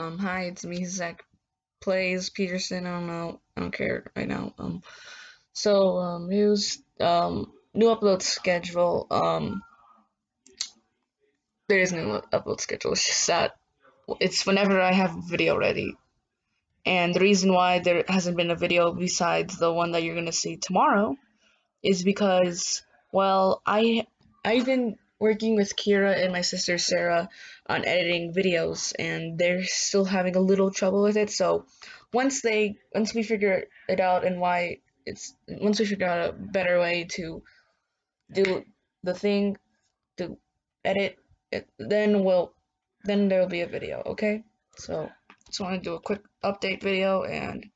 Um, hi, it's me, Zach Plays Peterson. I don't know. I don't care right now. Um, so um, news. Um, new upload schedule. Um, there is no upload schedule. It's just that it's whenever I have a video ready. And the reason why there hasn't been a video besides the one that you're gonna see tomorrow is because, well, I I've been working with Kira and my sister Sarah on editing videos, and they're still having a little trouble with it. So once they once we figure it out and why it's once we figure out a better way to do the thing to edit it, then we'll then there'll be a video. Okay, so just want to do a quick update video and